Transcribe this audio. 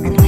Music.